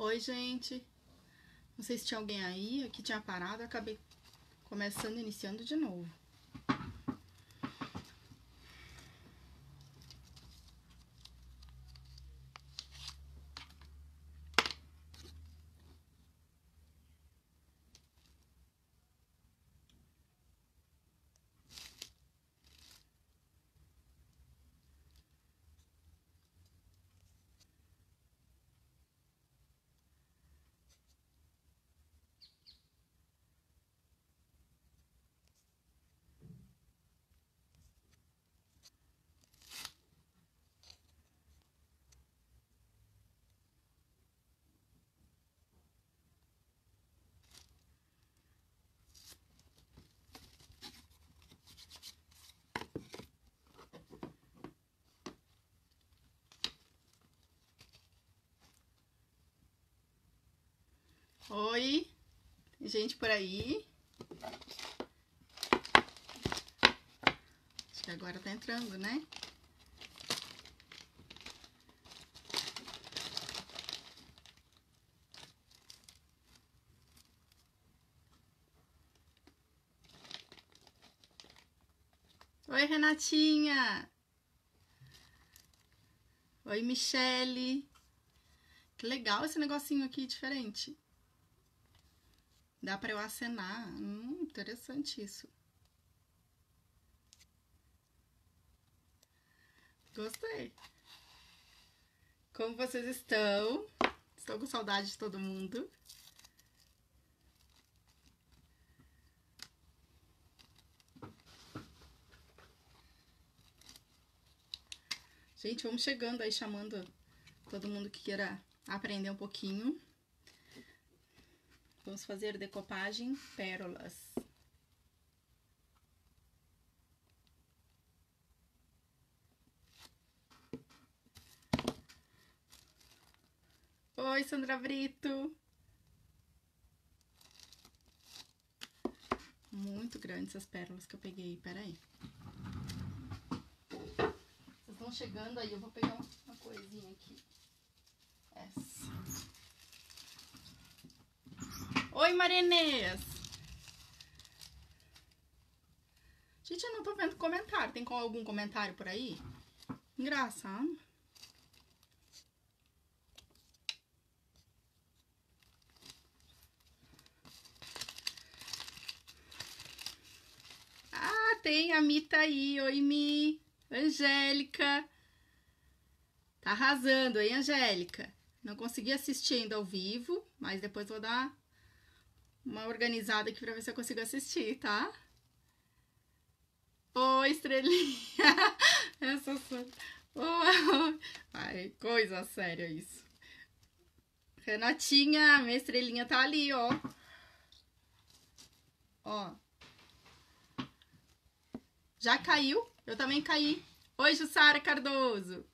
Oi, gente. Não sei se tinha alguém aí, aqui tinha parado, acabei começando, iniciando de novo. Oi, gente por aí. Acho que agora tá entrando, né? Oi, Renatinha. Oi, Michele. Que legal esse negocinho aqui diferente. Dá para eu acenar. Hum, interessante isso. Gostei. Como vocês estão? Estou com saudade de todo mundo. Gente, vamos chegando aí, chamando todo mundo que queira aprender um pouquinho. Vamos fazer decopagem pérolas. Oi, Sandra Brito. Muito grandes essas pérolas que eu peguei, peraí. Vocês estão chegando aí, eu vou pegar uma coisinha aqui. Essa. Oi, Marinês. Gente, eu não tô vendo comentário. Tem algum comentário por aí? Engraçado. Ah, tem a Mi tá aí. Oi, Mi. Angélica. Tá arrasando, hein, Angélica? Não consegui assistir ainda ao vivo, mas depois vou dar uma organizada aqui pra ver se eu consigo assistir, tá? Oi, estrelinha! Essa. Oh, ai, coisa séria isso. Renatinha, minha estrelinha tá ali, ó. Ó. Já caiu? Eu também caí. Oi, Jussara Cardoso.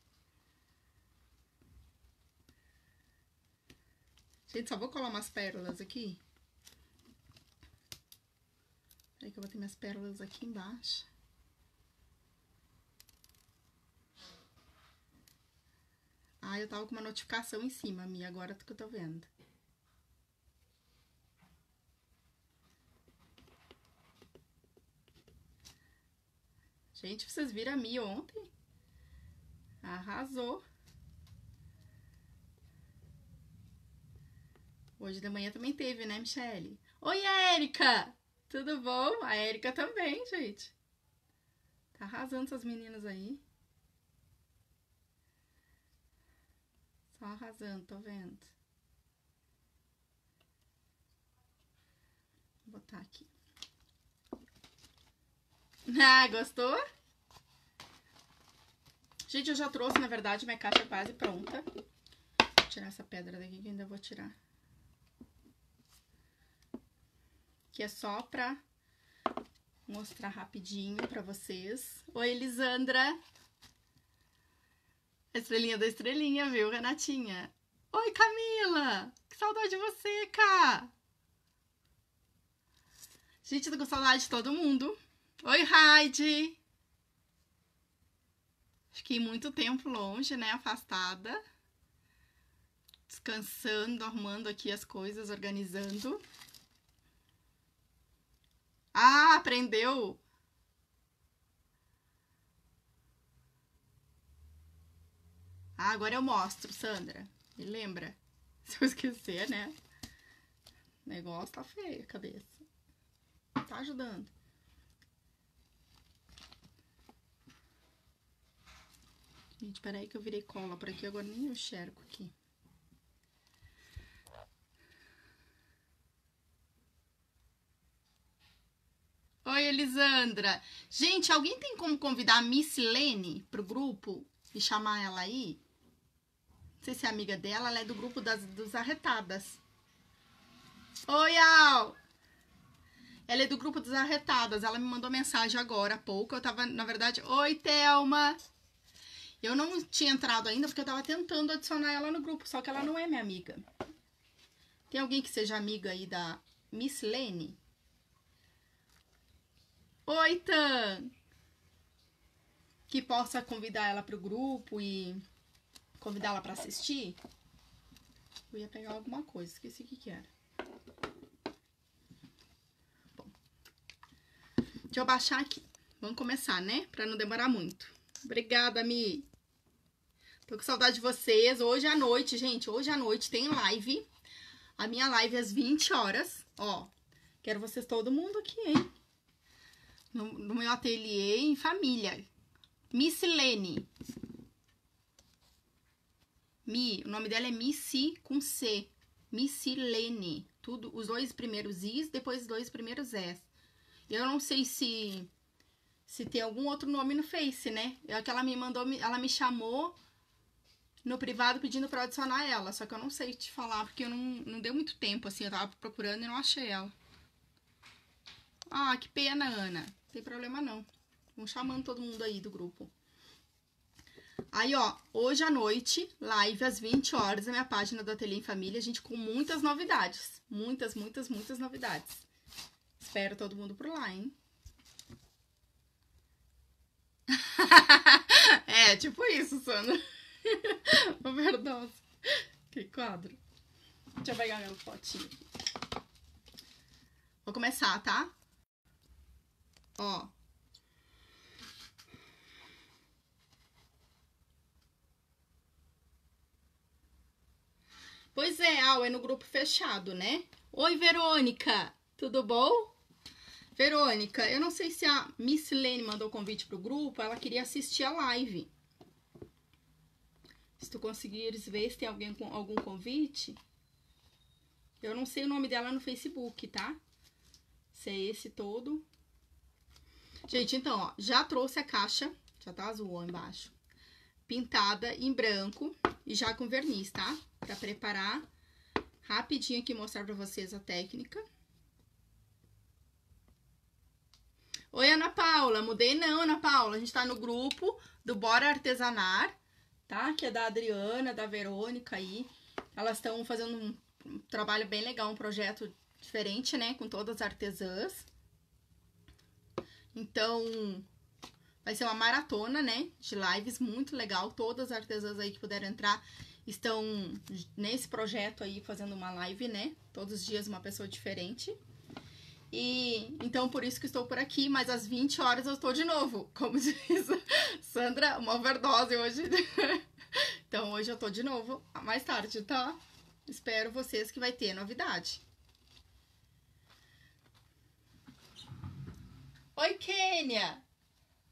Gente, só vou colar umas pérolas aqui. Peraí que eu vou ter minhas pérolas aqui embaixo. Ah, eu tava com uma notificação em cima, minha, agora que eu tô vendo. Gente, vocês viram a Mi ontem? Arrasou. Hoje de manhã também teve, né, Michele? Oi, Érica! Tudo bom? A Érica também, gente. Tá arrasando essas meninas aí. Só arrasando, tô vendo. Vou botar aqui. Ah, gostou? Gente, eu já trouxe, na verdade, minha caixa quase pronta. Vou tirar essa pedra daqui que ainda vou tirar. Que é só pra mostrar rapidinho pra vocês. Oi, Elisandra. Estrelinha da estrelinha, viu, Renatinha? Oi, Camila. Que saudade de você, Cá. Gente, tô com saudade de todo mundo. Oi, Raide. Fiquei muito tempo longe, né, afastada. descansando, arrumando aqui as coisas, organizando. Ah, aprendeu! Ah, agora eu mostro, Sandra. Me lembra? Se eu esquecer, né? O negócio tá feio a cabeça. Tá ajudando. Gente, peraí que eu virei cola por aqui, agora nem eu enxergo aqui. Oi, Elisandra. Gente, alguém tem como convidar a Miss Lene pro grupo e chamar ela aí? Não sei se é amiga dela, ela é do grupo das dos arretadas. Oi, Al! Ela é do grupo dos arretadas. Ela me mandou mensagem agora há pouco. Eu tava, na verdade, oi, Thelma. Eu não tinha entrado ainda porque eu tava tentando adicionar ela no grupo, só que ela não é minha amiga. Tem alguém que seja amiga aí da Miss Lene? Oi, Tan! Que possa convidar ela pro grupo e convidá-la para assistir? Eu ia pegar alguma coisa, esqueci o que, que era. Bom, deixa eu baixar aqui. Vamos começar, né? Para não demorar muito. Obrigada, Mi. Tô com saudade de vocês. Hoje à noite, gente, hoje à noite tem live. A minha live é às 20 horas. Ó, quero vocês todo mundo aqui, hein? No, no meu ateliê em família. Miss Lene. Mi, o nome dela é Missy com C. Missilene. Tudo, os dois primeiros Is, depois os dois primeiros S. Eu não sei se se tem algum outro nome no Face, né? É que ela me mandou, ela me chamou no privado pedindo para adicionar ela, só que eu não sei te falar porque eu não, não deu muito tempo assim, eu tava procurando e não achei ela. Ah, que pena, Ana. Tem problema não. Vamos chamando todo mundo aí do grupo. Aí, ó, hoje à noite, live às 20 horas na minha página do Ateliê em Família, gente, com muitas novidades. Muitas, muitas, muitas novidades. Espero todo mundo por lá, hein? é, tipo isso, Sandra. Overdose. Que quadro. Deixa eu pegar meu potinho. Vou começar, tá? Ó. Pois é, Al, é no grupo fechado, né? Oi, Verônica, tudo bom? Verônica, eu não sei se a Miss Lene mandou convite pro grupo, ela queria assistir a live. Se tu conseguires ver se tem alguém com algum convite. Eu não sei o nome dela no Facebook, tá? Se é esse todo. Gente, então, ó, já trouxe a caixa, já tá azul ó, embaixo. Pintada em branco e já com verniz, tá? Pra preparar rapidinho aqui mostrar pra vocês a técnica. Oi, Ana Paula. Mudei não, Ana Paula. A gente tá no grupo do Bora Artesanar, tá? Que é da Adriana, da Verônica aí. Elas estão fazendo um, um trabalho bem legal, um projeto diferente, né? Com todas as artesãs. Então, vai ser uma maratona, né? De lives muito legal. Todas as artesãs aí que puderam entrar estão nesse projeto aí fazendo uma live, né? Todos os dias uma pessoa diferente. E então por isso que estou por aqui, mas às 20 horas eu estou de novo. Como diz Sandra, uma overdose hoje. então hoje eu estou de novo mais tarde, tá? Espero vocês que vai ter novidade. Oi, Kênia!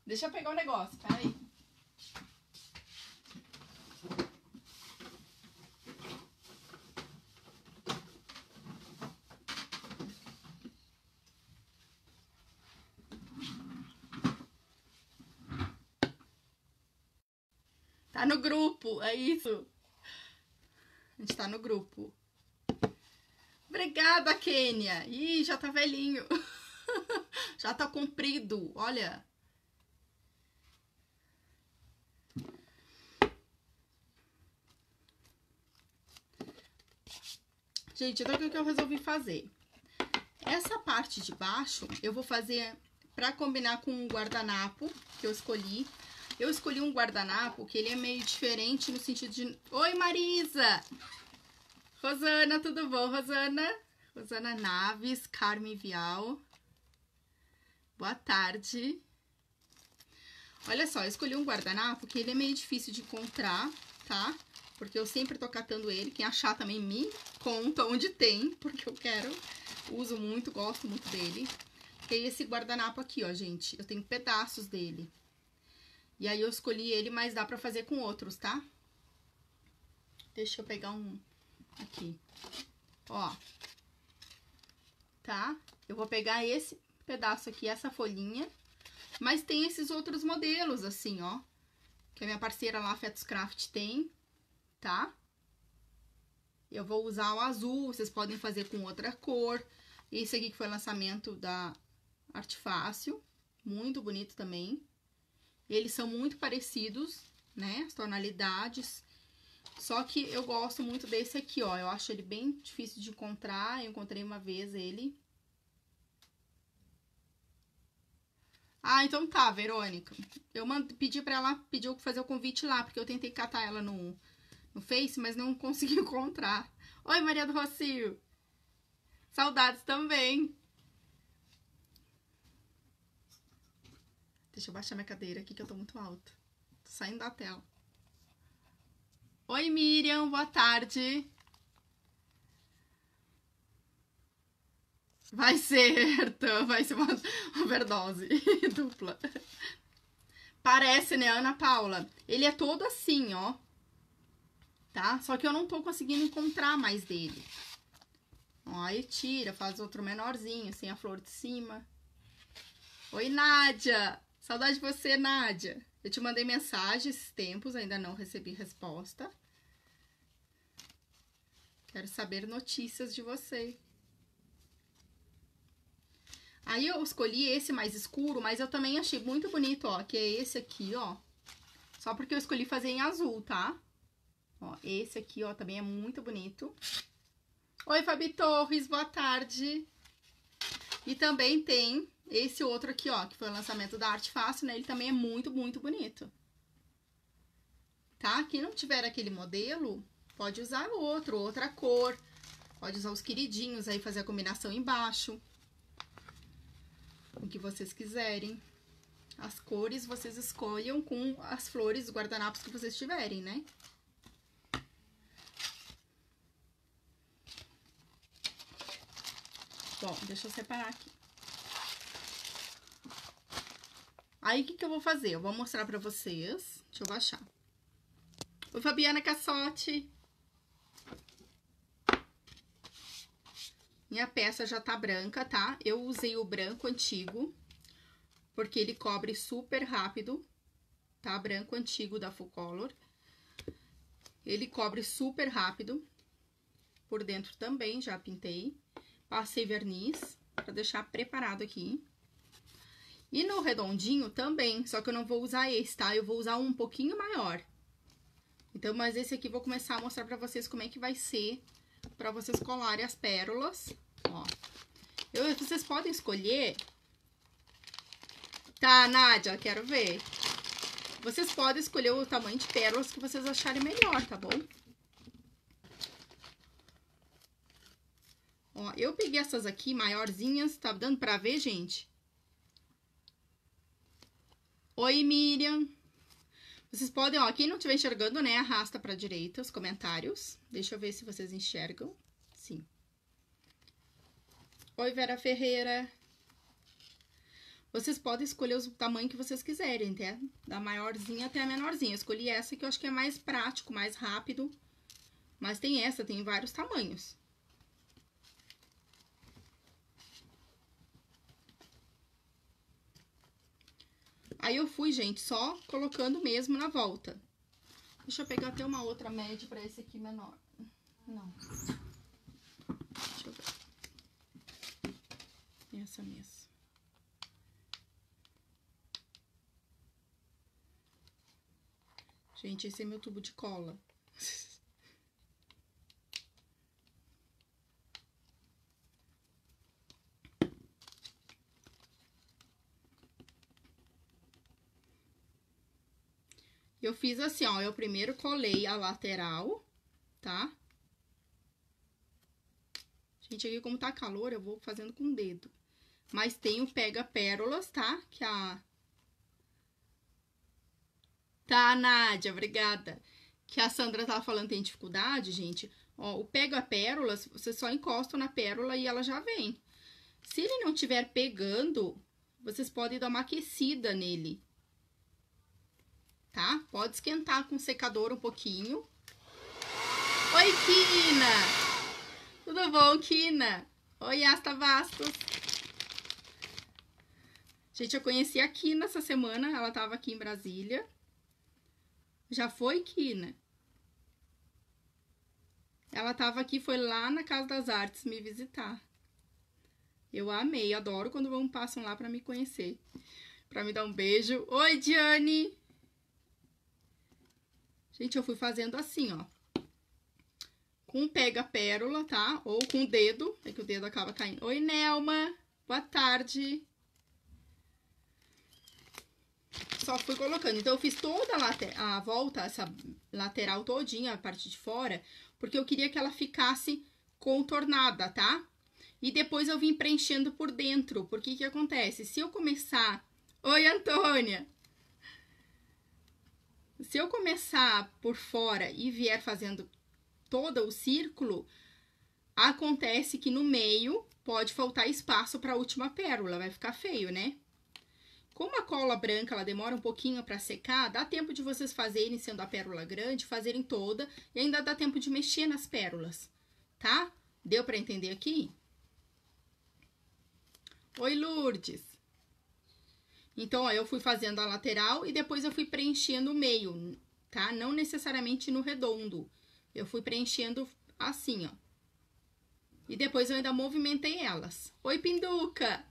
Deixa eu pegar um negócio, peraí. Tá no grupo, é isso. A gente tá no grupo. Obrigada, Kênia. Ih, já tá velhinho. já tá comprido, olha. Gente, então o que eu resolvi fazer? Essa parte de baixo eu vou fazer pra combinar com o guardanapo que eu escolhi. Eu escolhi um guardanapo que ele é meio diferente no sentido de... Oi, Marisa! Rosana, tudo bom, Rosana? Rosana Naves, Carme Vial. Boa tarde. Olha só, eu escolhi um guardanapo que ele é meio difícil de encontrar, tá? Porque eu sempre tô catando ele. Quem achar também me conta onde tem, porque eu quero. Uso muito, gosto muito dele. Tem esse guardanapo aqui, ó, gente. Eu tenho pedaços dele. E aí eu escolhi ele, mas dá pra fazer com outros, tá? Deixa eu pegar um aqui. Ó. Tá? Eu vou pegar esse pedaço aqui, essa folhinha. Mas tem esses outros modelos, assim, ó. Que a minha parceira lá, Fetus Craft, tem, tá? Eu vou usar o azul, vocês podem fazer com outra cor. Esse aqui que foi lançamento da Arte Fácil, muito bonito também. Eles são muito parecidos, né, as tonalidades. Só que eu gosto muito desse aqui, ó, eu acho ele bem difícil de encontrar. Eu encontrei uma vez ele Ah, então tá, Verônica. Eu mand... pedi pra ela, pediu fazer o convite lá, porque eu tentei catar ela no, no Face, mas não consegui encontrar. Oi, Maria do Rocio. Saudades também. Deixa eu baixar minha cadeira aqui, que eu tô muito alta. Tô saindo da tela. Oi, Miriam, boa tarde. Vai ser, vai ser uma overdose dupla. Parece, né, Ana Paula? Ele é todo assim, ó. Tá? Só que eu não tô conseguindo encontrar mais dele. Ó, aí tira, faz outro menorzinho, sem a flor de cima. Oi, Nádia! Saudade de você, Nádia. Eu te mandei mensagem esses tempos, ainda não recebi resposta. Quero saber notícias de você. Aí eu escolhi esse mais escuro, mas eu também achei muito bonito, ó, que é esse aqui, ó. Só porque eu escolhi fazer em azul, tá? Ó, esse aqui, ó, também é muito bonito. Oi, Fabi Torres, boa tarde. E também tem esse outro aqui, ó, que foi o lançamento da Arte Fácil, né? Ele também é muito, muito bonito. Tá? Quem não tiver aquele modelo, pode usar outro, outra cor. Pode usar os queridinhos aí, fazer a combinação embaixo o que vocês quiserem. As cores vocês escolham com as flores, guardanapos que vocês tiverem, né? Bom, deixa eu separar aqui. Aí, o que, que eu vou fazer? Eu vou mostrar pra vocês. Deixa eu baixar. Oi, Fabiana Cassotti. Minha peça já tá branca, tá? Eu usei o branco antigo, porque ele cobre super rápido, tá? Branco antigo da Full Color. Ele cobre super rápido. Por dentro também já pintei. Passei verniz pra deixar preparado aqui. E no redondinho também, só que eu não vou usar esse, tá? Eu vou usar um pouquinho maior. Então, mas esse aqui vou começar a mostrar pra vocês como é que vai ser para vocês colarem as pérolas, ó. Eu, vocês podem escolher... Tá, Nádia, quero ver. Vocês podem escolher o tamanho de pérolas que vocês acharem melhor, tá bom? Ó, eu peguei essas aqui maiorzinhas, tá dando pra ver, gente? Oi, Miriam. Vocês podem, ó, quem não estiver enxergando, né, arrasta pra direita os comentários. Deixa eu ver se vocês enxergam. Sim. Oi, Vera Ferreira. Vocês podem escolher o tamanho que vocês quiserem, tá? Da maiorzinha até a menorzinha. Eu escolhi essa que eu acho que é mais prático, mais rápido. Mas tem essa, tem vários tamanhos. Aí eu fui, gente, só colocando mesmo na volta. Deixa eu pegar até uma outra média pra esse aqui menor. Não. Deixa eu ver. Essa mesmo. Gente, esse é meu tubo de cola. Eu fiz assim, ó, eu primeiro colei a lateral, tá? Gente, aqui como tá calor, eu vou fazendo com o dedo. Mas tem o Pega Pérolas, tá? Que a... Tá, Nádia, obrigada. Que a Sandra tava falando tem dificuldade, gente. Ó, o Pega Pérolas, você só encosta na pérola e ela já vem. Se ele não estiver pegando, vocês podem dar uma aquecida nele. Tá? Pode esquentar com o secador um pouquinho. Oi, Kina! Tudo bom, Kina? Oi, Asta Bastos. Gente, eu conheci a Kina essa semana, ela tava aqui em Brasília. Já foi, Kina? Ela tava aqui, foi lá na Casa das Artes me visitar. Eu amei, adoro quando vão passam lá para me conhecer. Para me dar um beijo. Oi, Diane! Gente, eu fui fazendo assim, ó. Com pega-pérola, tá? Ou com o dedo, é que o dedo acaba caindo. Oi, Nelma! Boa tarde! Só fui colocando. Então, eu fiz toda a, a volta, essa lateral todinha, a parte de fora, porque eu queria que ela ficasse contornada, tá? E depois eu vim preenchendo por dentro. Porque que acontece? Se eu começar... Oi, Antônia! Se eu começar por fora e vier fazendo todo o círculo, acontece que no meio pode faltar espaço para a última pérola, vai ficar feio, né? Como a cola branca ela demora um pouquinho para secar, dá tempo de vocês fazerem, sendo a pérola grande, fazerem toda e ainda dá tempo de mexer nas pérolas, tá? Deu para entender aqui? Oi, Lourdes. Então, ó, eu fui fazendo a lateral e depois eu fui preenchendo o meio, tá? Não necessariamente no redondo. Eu fui preenchendo assim, ó. E depois eu ainda movimentei elas. Oi, Pinduca!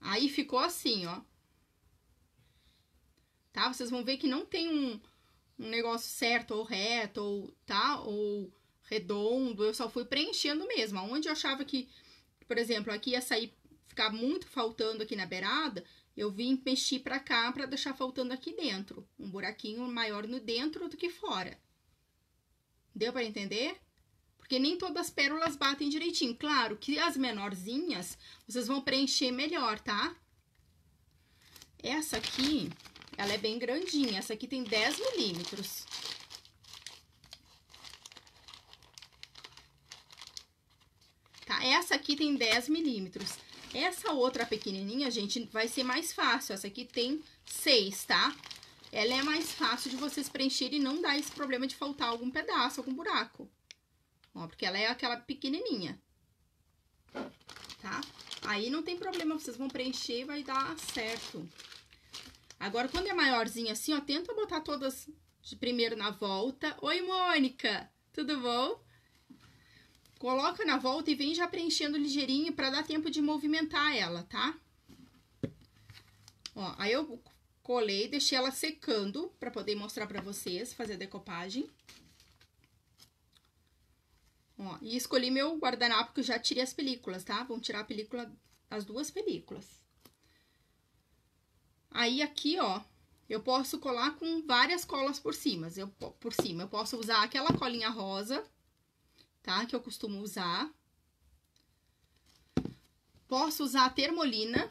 Aí ficou assim, ó. Tá? Vocês vão ver que não tem um, um negócio certo ou reto, ou, tá? Ou redondo. Eu só fui preenchendo mesmo. Onde eu achava que por exemplo, aqui ia sair, ficar muito faltando aqui na beirada, eu vim mexer para cá para deixar faltando aqui dentro. Um buraquinho maior no dentro do que fora. Deu para entender? Porque nem todas as pérolas batem direitinho. Claro que as menorzinhas, vocês vão preencher melhor, tá? Essa aqui, ela é bem grandinha. Essa aqui tem 10 milímetros. tá? Essa aqui tem 10 milímetros. Essa outra pequenininha, gente, vai ser mais fácil. Essa aqui tem 6, tá? Ela é mais fácil de vocês preencherem e não dar esse problema de faltar algum pedaço, algum buraco. Ó, porque ela é aquela pequenininha. Tá? Aí não tem problema, vocês vão preencher e vai dar certo. Agora, quando é maiorzinha assim, ó, tenta botar todas de primeiro na volta. Oi, Mônica! Tudo bom? Coloca na volta e vem já preenchendo ligeirinho para dar tempo de movimentar ela, tá? Ó, aí eu colei, deixei ela secando para poder mostrar para vocês, fazer a decopagem. Ó, e escolhi meu guardanapo que eu já tirei as películas, tá? Vamos tirar a película, as duas películas. Aí aqui, ó, eu posso colar com várias colas por cima. Eu, por cima, eu posso usar aquela colinha rosa tá? Que eu costumo usar. Posso usar a termolina,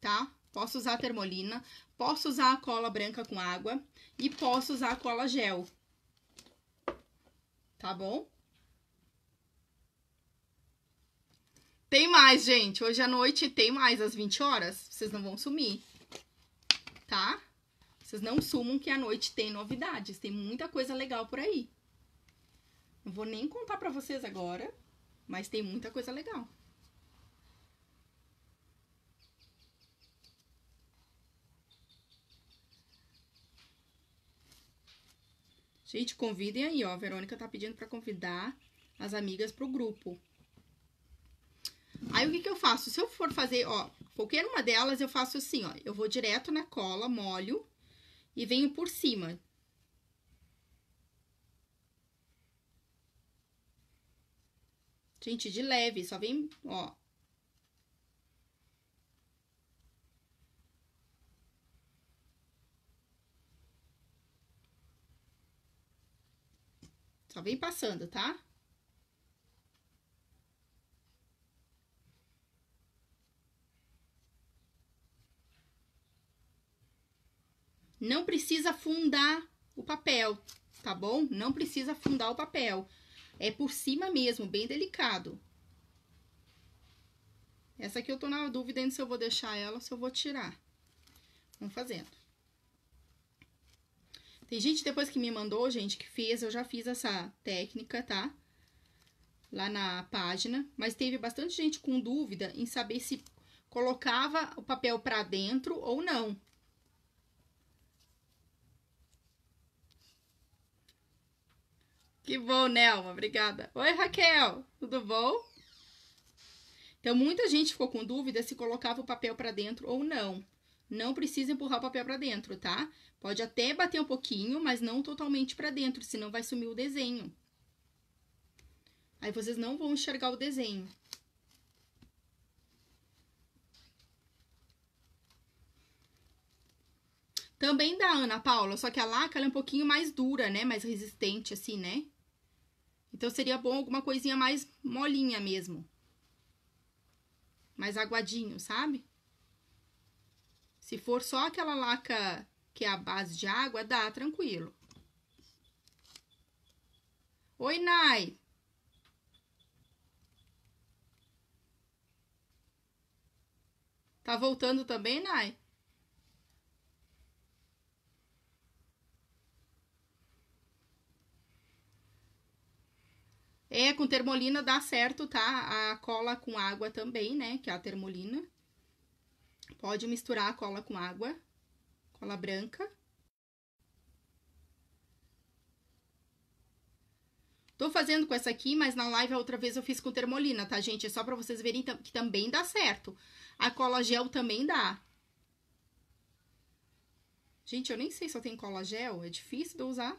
tá? Posso usar a termolina, posso usar a cola branca com água e posso usar a cola gel. Tá bom? Tem mais, gente. Hoje à noite tem mais às 20 horas. Vocês não vão sumir. Tá? Vocês não sumam que à noite tem novidades. Tem muita coisa legal por aí. Não vou nem contar pra vocês agora, mas tem muita coisa legal. Gente, convidem aí, ó. A Verônica tá pedindo pra convidar as amigas pro grupo. Aí, o que que eu faço? Se eu for fazer, ó, qualquer uma delas, eu faço assim, ó. Eu vou direto na cola, molho e venho por cima. Gente, de leve, só vem, ó. Só vem passando, tá? Não precisa fundar o papel, tá bom? Não precisa fundar o papel. É por cima mesmo, bem delicado. Essa aqui eu tô na dúvida ainda se eu vou deixar ela ou se eu vou tirar. Vamos fazendo. Tem gente depois que me mandou, gente, que fez, eu já fiz essa técnica, tá? Lá na página, mas teve bastante gente com dúvida em saber se colocava o papel para dentro ou não. Que bom, Nelma, obrigada. Oi, Raquel, tudo bom? Então, muita gente ficou com dúvida se colocava o papel para dentro ou não. Não precisa empurrar o papel para dentro, tá? Pode até bater um pouquinho, mas não totalmente para dentro, senão vai sumir o desenho. Aí vocês não vão enxergar o desenho. Também da Ana Paula, só que a laca é um pouquinho mais dura, né? Mais resistente, assim, né? Então, seria bom alguma coisinha mais molinha mesmo. Mais aguadinho, sabe? Se for só aquela laca que é a base de água, dá, tranquilo. Oi, Nai. Tá voltando também, Nai? É, com termolina dá certo, tá? A cola com água também, né? Que é a termolina. Pode misturar a cola com água, cola branca. Tô fazendo com essa aqui, mas na live a outra vez eu fiz com termolina, tá, gente? É só pra vocês verem que também dá certo. A cola gel também dá. Gente, eu nem sei se eu tenho cola gel, é difícil de usar.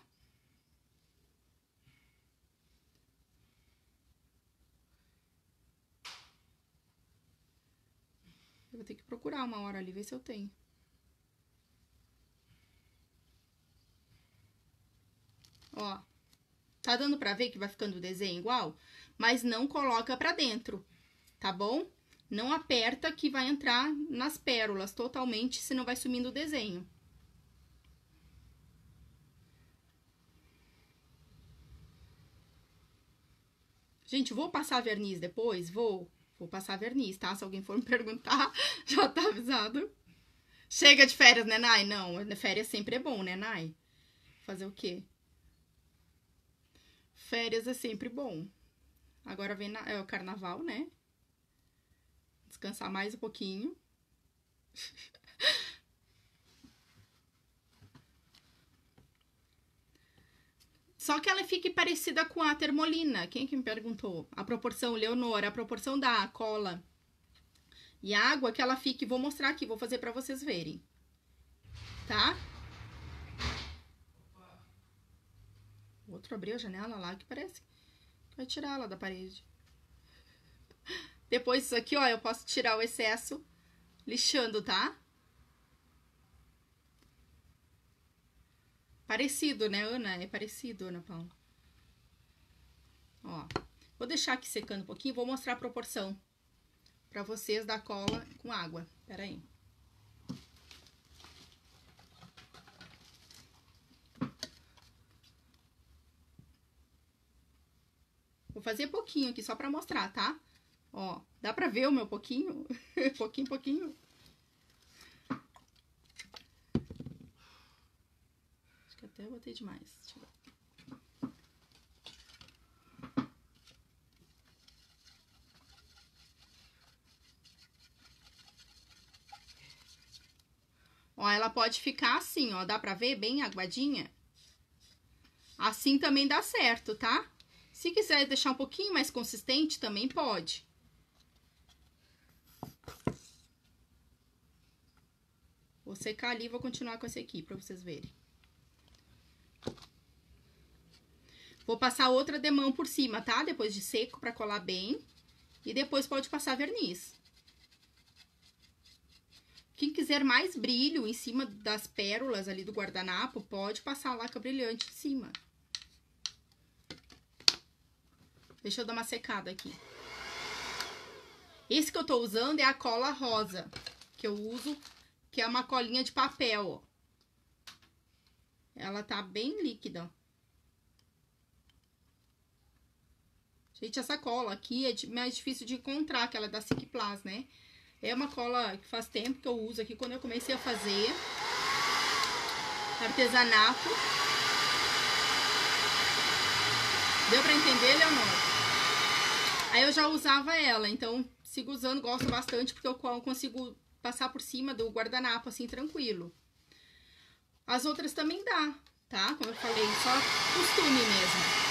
Eu vou ter que procurar uma hora ali, ver se eu tenho. Ó, tá dando pra ver que vai ficando o desenho igual? Mas não coloca pra dentro, tá bom? Não aperta que vai entrar nas pérolas totalmente, senão vai sumindo o desenho. Gente, vou passar verniz depois? Vou. Vou passar verniz, tá? Se alguém for me perguntar, já tá avisado. Chega de férias, né, Nai? Não, férias sempre é bom, né, Nai? Fazer o quê? Férias é sempre bom. Agora vem na, é o carnaval, né? Descansar mais um pouquinho. Só que ela fique parecida com a termolina. Quem que me perguntou? A proporção, Leonora, a proporção da cola e água que ela fique. Vou mostrar aqui, vou fazer para vocês verem. Tá? Outro abriu a janela lá que parece que vai tirar ela da parede. Depois isso aqui, ó, eu posso tirar o excesso lixando, tá? Parecido, né, Ana? É parecido, Ana Paula. Ó, vou deixar aqui secando um pouquinho, vou mostrar a proporção pra vocês da cola com água. Pera aí. Vou fazer pouquinho aqui, só pra mostrar, tá? Ó, dá pra ver o meu pouquinho? pouquinho, pouquinho. Até eu botei demais. Deixa eu ver. Ó, ela pode ficar assim, ó. Dá pra ver bem aguadinha? Assim também dá certo, tá? Se quiser deixar um pouquinho mais consistente, também pode. Vou secar ali e vou continuar com esse aqui pra vocês verem. Vou passar outra demão por cima, tá? Depois de seco, pra colar bem. E depois pode passar verniz. Quem quiser mais brilho em cima das pérolas ali do guardanapo, pode passar a laca brilhante em cima. Deixa eu dar uma secada aqui. Esse que eu tô usando é a cola rosa, que eu uso, que é uma colinha de papel, ó. Ela tá bem líquida, ó. Gente, essa cola aqui é mais difícil de encontrar, que ela é da Cicplas, né? É uma cola que faz tempo que eu uso aqui, quando eu comecei a fazer artesanato. Deu pra entender, Leonor? Aí eu já usava ela, então sigo usando, gosto bastante, porque eu consigo passar por cima do guardanapo, assim, tranquilo. As outras também dá, tá? Como eu falei, só costume mesmo.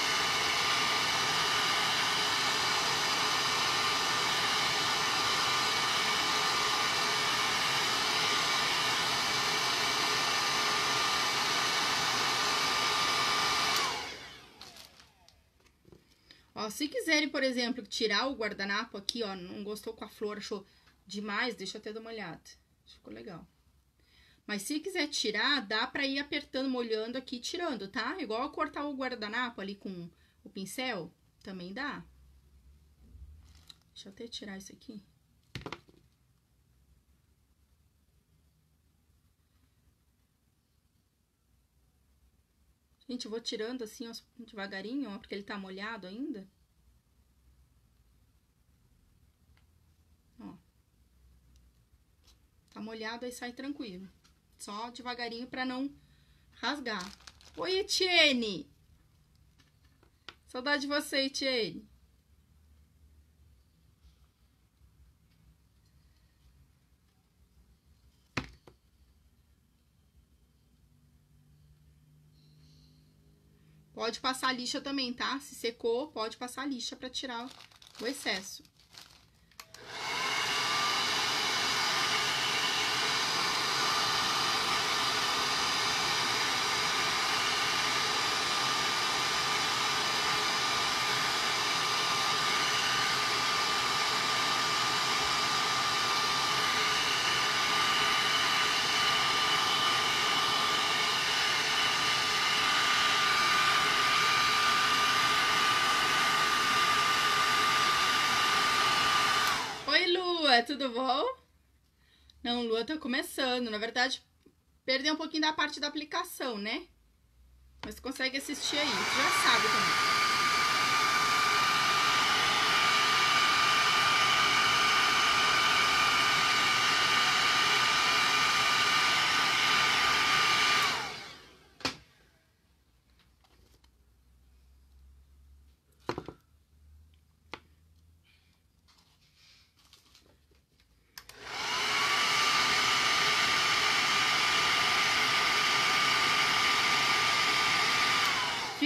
Ó, se quiserem, por exemplo, tirar o guardanapo aqui, ó, não gostou com a flor, achou demais, deixa eu até dar uma olhada. Ficou legal. Mas se quiser tirar, dá pra ir apertando, molhando aqui, tirando, tá? Igual cortar o guardanapo ali com o pincel, também dá. Deixa eu até tirar isso aqui. Gente, eu vou tirando assim, ó, devagarinho, ó, porque ele tá molhado ainda. Ó. Tá molhado, aí sai tranquilo. Só devagarinho pra não rasgar. Oi, Etienne! Saudade de você, Etienne. Pode passar lixa também, tá? Se secou, pode passar lixa para tirar o excesso. Tudo bom? Não, Lua tá começando. Na verdade, perdeu um pouquinho da parte da aplicação, né? Mas consegue assistir aí, já sabe também.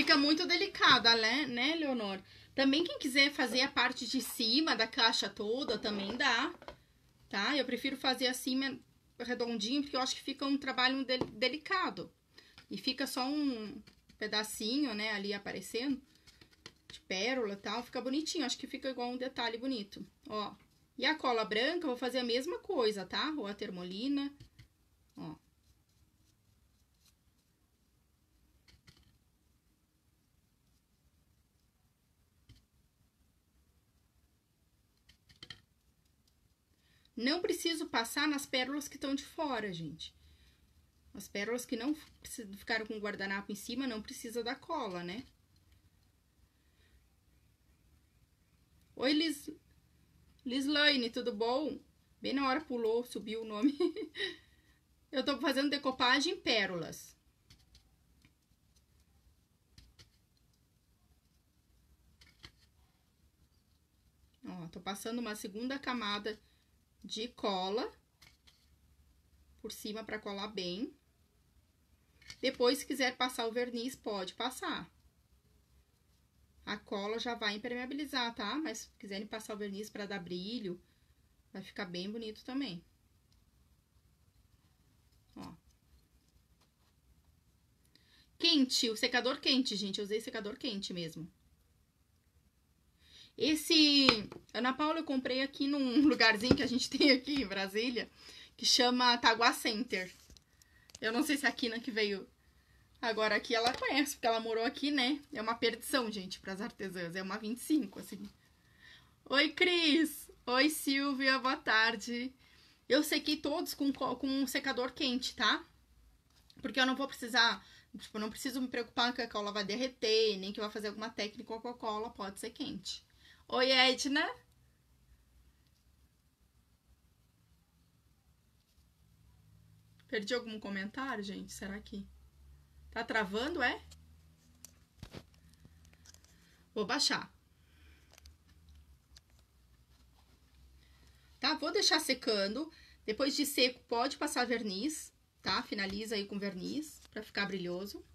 Fica muito delicada, né, Leonor? Também quem quiser fazer a parte de cima da caixa toda, também dá, tá? Eu prefiro fazer assim, redondinho, porque eu acho que fica um trabalho de delicado. E fica só um pedacinho, né, ali aparecendo, de pérola e tal, fica bonitinho. Acho que fica igual um detalhe bonito, ó. E a cola branca, eu vou fazer a mesma coisa, tá? Ou a termolina, ó. Não preciso passar nas pérolas que estão de fora, gente. As pérolas que não ficaram com o guardanapo em cima, não precisa da cola, né? Oi, Liz... Lislaine, tudo bom? Bem na hora pulou, subiu o nome. Eu tô fazendo decopagem em pérolas. Ó, tô passando uma segunda camada de cola por cima para colar bem. Depois, se quiser passar o verniz, pode passar. A cola já vai impermeabilizar, tá? Mas se quiserem passar o verniz para dar brilho, vai ficar bem bonito também. Ó. Quente, o secador quente, gente. Eu usei secador quente mesmo. Esse Ana Paula eu comprei aqui num lugarzinho que a gente tem aqui em Brasília, que chama Taguá Center. Eu não sei se a Kina que veio agora aqui ela conhece, porque ela morou aqui, né? É uma perdição, gente, para as artesãs. É uma 25, assim. Oi, Cris! Oi, Silvia, boa tarde. Eu sequei todos com, com um secador quente, tá? Porque eu não vou precisar Tipo, não preciso me preocupar que a cola vai derreter, nem que vai fazer alguma técnica com a cola, pode ser quente. Oi, Edna. Perdi algum comentário, gente? Será que tá travando, é? Vou baixar. Tá? Vou deixar secando. Depois de seco, pode passar verniz, tá? Finaliza aí com verniz para ficar brilhoso.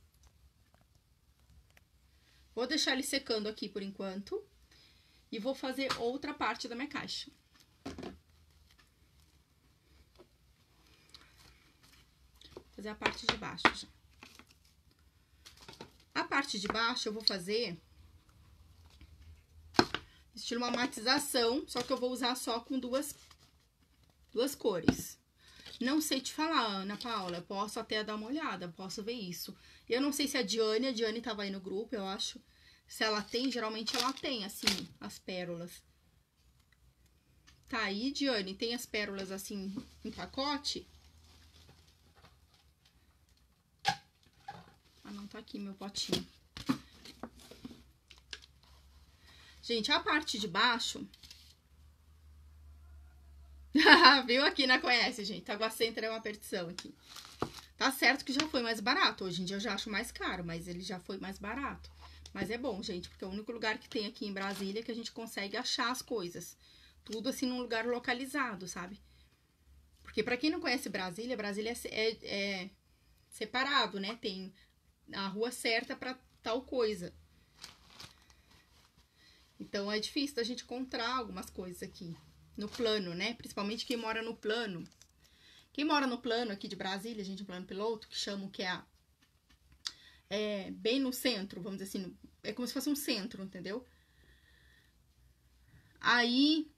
Vou deixar ele secando aqui por enquanto. E vou fazer outra parte da minha caixa. fazer a parte de baixo já. A parte de baixo eu vou fazer estilo uma matização, só que eu vou usar só com duas, duas cores. Não sei te falar, Ana Paula, posso até dar uma olhada, posso ver isso. Eu não sei se a Diane, a Diane tava aí no grupo, eu acho. Se ela tem, geralmente ela tem, assim, as pérolas. Tá aí, Diane, tem as pérolas, assim, em pacote? Ah, não, tá aqui meu potinho. Gente, a parte de baixo... Viu aqui, né? Conhece, gente. Água Center é uma perdição aqui. Tá certo que já foi mais barato. Hoje em dia eu já acho mais caro, mas ele já foi mais barato. Mas é bom, gente, porque é o único lugar que tem aqui em Brasília que a gente consegue achar as coisas. Tudo assim num lugar localizado, sabe? Porque para quem não conhece Brasília, Brasília é, é, é separado, né? Tem a rua certa para tal coisa. Então é difícil da gente encontrar algumas coisas aqui no plano, né? Principalmente quem mora no plano. Quem mora no plano aqui de Brasília, gente, no plano piloto, que chamam que é, a, é bem no centro, vamos dizer assim, é como se fosse um centro, entendeu? Aí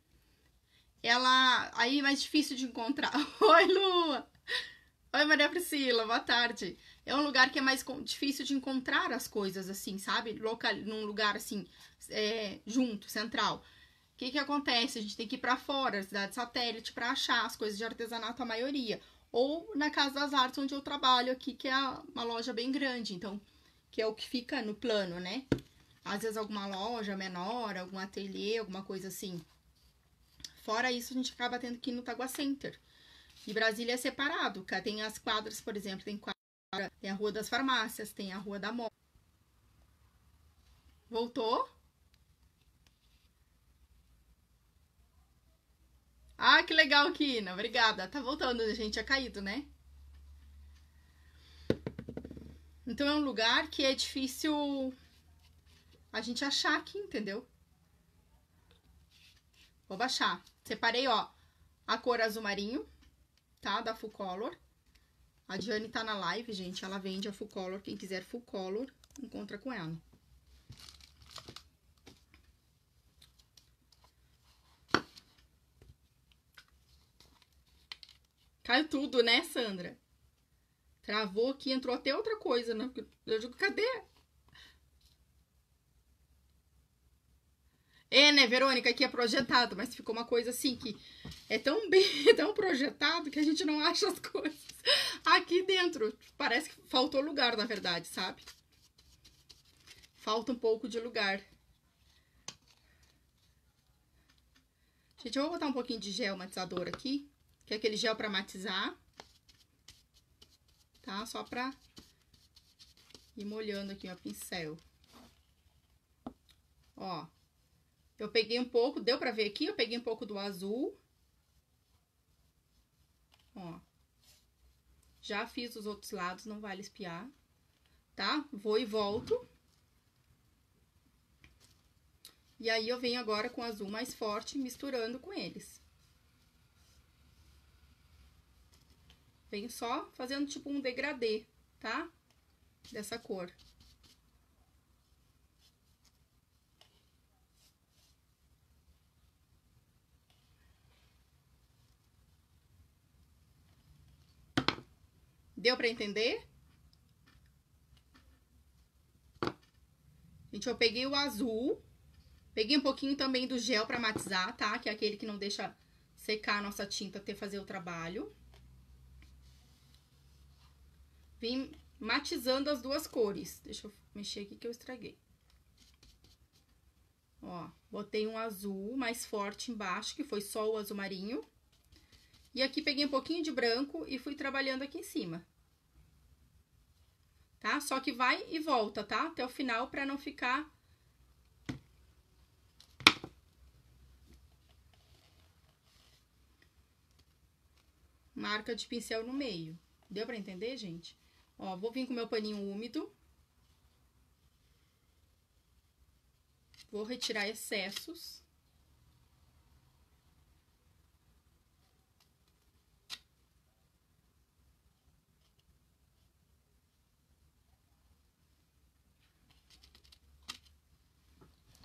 ela aí é mais difícil de encontrar. Oi, Lua. Oi, Maria Priscila, boa tarde é um lugar que é mais difícil de encontrar as coisas, assim, sabe? Local, num lugar, assim, é, junto, central. O que que acontece? A gente tem que ir para fora, cidade satélite, para achar as coisas de artesanato, a maioria. Ou na Casa das Artes, onde eu trabalho aqui, que é uma loja bem grande, então, que é o que fica no plano, né? Às vezes alguma loja menor, algum ateliê, alguma coisa assim. Fora isso, a gente acaba tendo que ir no Tagua Center. E Brasília é separado, tem as quadras, por exemplo, tem quadras tem a Rua das Farmácias, tem a Rua da Moda. Voltou? Ah, que legal, Kina. Obrigada. Tá voltando, a gente tinha caído, né? Então é um lugar que é difícil a gente achar aqui, entendeu? Vou baixar. Separei, ó, a cor azul marinho, tá? Da Full Color. A Diane tá na live, gente. Ela vende a full color. Quem quiser full color, encontra com ela. Caiu tudo, né, Sandra? Travou aqui, entrou até outra coisa, né? Eu digo, cadê? É, né, Verônica, aqui é projetado, mas ficou uma coisa assim que é tão bem, tão projetado que a gente não acha as coisas aqui dentro. Parece que faltou lugar, na verdade, sabe? Falta um pouco de lugar. Gente, eu vou botar um pouquinho de gel matizador aqui, que é aquele gel para matizar. Tá? Só pra ir molhando aqui o pincel. Ó. Eu peguei um pouco, deu pra ver aqui? Eu peguei um pouco do azul. Ó. Já fiz os outros lados, não vale espiar. Tá? Vou e volto. E aí, eu venho agora com azul mais forte, misturando com eles. Venho só fazendo tipo um degradê, tá? Dessa cor. Deu pra entender? Gente, eu peguei o azul. Peguei um pouquinho também do gel pra matizar, tá? Que é aquele que não deixa secar a nossa tinta até fazer o trabalho. Vim matizando as duas cores. Deixa eu mexer aqui que eu estraguei. Ó, botei um azul mais forte embaixo, que foi só o azul marinho. E aqui peguei um pouquinho de branco e fui trabalhando aqui em cima. Tá? Só que vai e volta, tá? Até o final pra não ficar... Marca de pincel no meio. Deu pra entender, gente? Ó, vou vir com meu paninho úmido. Vou retirar excessos.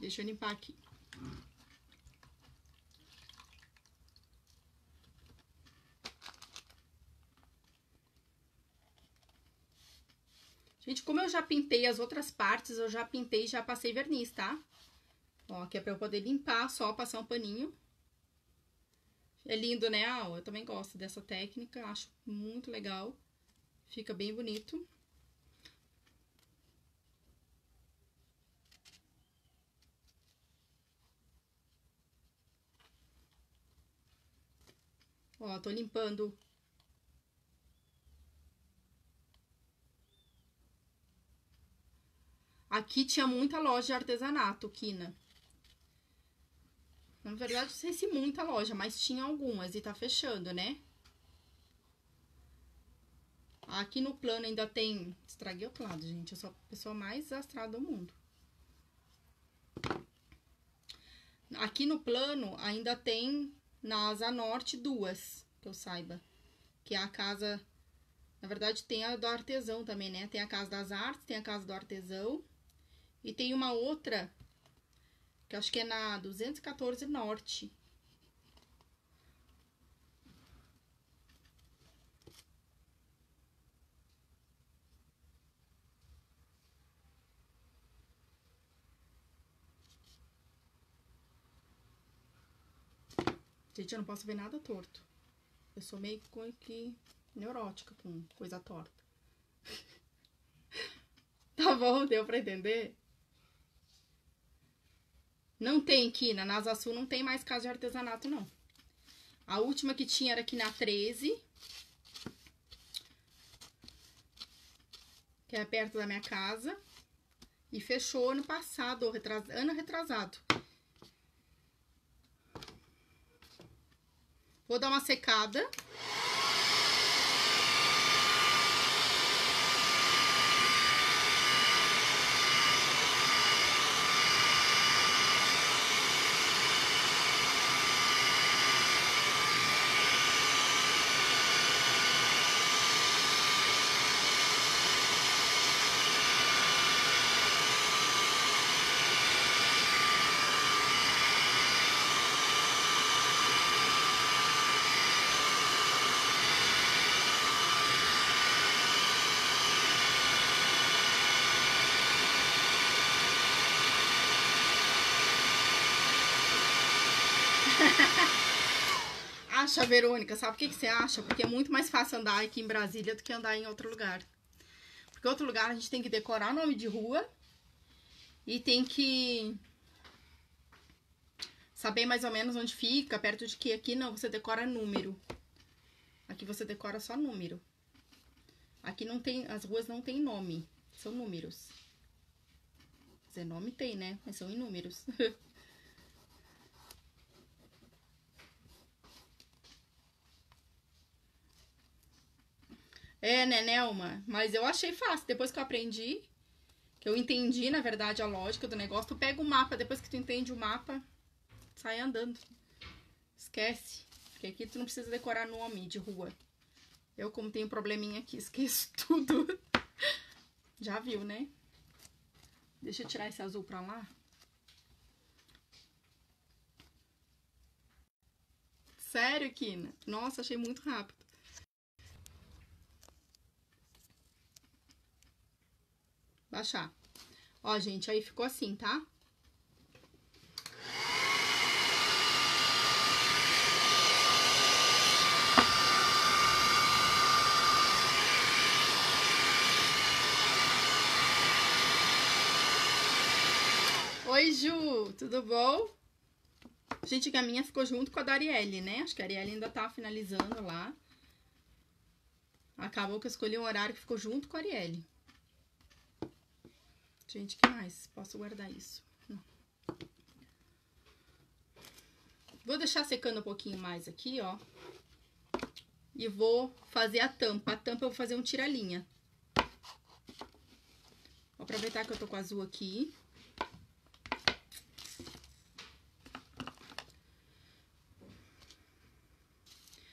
Deixa eu limpar aqui. Gente, como eu já pintei as outras partes, eu já pintei e já passei verniz, tá? Ó, que é pra eu poder limpar, só passar um paninho. É lindo, né? Ah, eu também gosto dessa técnica, acho muito legal. Fica bem bonito. Ó, tô limpando Aqui tinha muita loja de artesanato, Quina. Na verdade, não sei se muita loja, mas tinha algumas e tá fechando, né? Aqui no plano ainda tem... Estraguei outro lado, gente. Eu sou a pessoa mais desastrada do mundo. Aqui no plano ainda tem na Asa Norte duas, que eu saiba. Que é a casa... Na verdade, tem a do artesão também, né? Tem a Casa das Artes, tem a Casa do Artesão. E tem uma outra, que acho que é na 214 Norte. Gente, eu não posso ver nada torto. Eu sou meio que neurótica com coisa torta. tá bom? Deu pra entender? Não tem aqui, na Nasa Sul não tem mais casa de artesanato, não. A última que tinha era aqui na 13. Que é perto da minha casa. E fechou ano passado, ano retrasado. Vou dar uma secada. Acha, Verônica? Sabe o que, que você acha? Porque é muito mais fácil andar aqui em Brasília do que andar em outro lugar. Porque outro lugar a gente tem que decorar nome de rua e tem que saber mais ou menos onde fica, perto de que. Aqui não, você decora número. Aqui você decora só número. Aqui não tem, as ruas não tem nome, são números. Quer dizer, nome tem, né? Mas são inúmeros. É, né, Nelma? Mas eu achei fácil. Depois que eu aprendi, que eu entendi, na verdade, a lógica do negócio, tu pega o mapa, depois que tu entende o mapa, sai andando. Esquece. Porque aqui tu não precisa decorar nome de rua. Eu, como tenho probleminha aqui, esqueço tudo. Já viu, né? Deixa eu tirar esse azul pra lá. Sério, Kina? Nossa, achei muito rápido. baixar. Ó, gente, aí ficou assim, tá? Oi, Ju, tudo bom? Gente, a minha ficou junto com a da Arielle, né? Acho que a Arielle ainda tá finalizando lá. Acabou que eu escolhi um horário que ficou junto com a Arielle. Gente, que mais? Posso guardar isso? Não. Vou deixar secando um pouquinho mais aqui, ó. E vou fazer a tampa. A tampa eu vou fazer um tira-linha. Vou aproveitar que eu tô com azul aqui.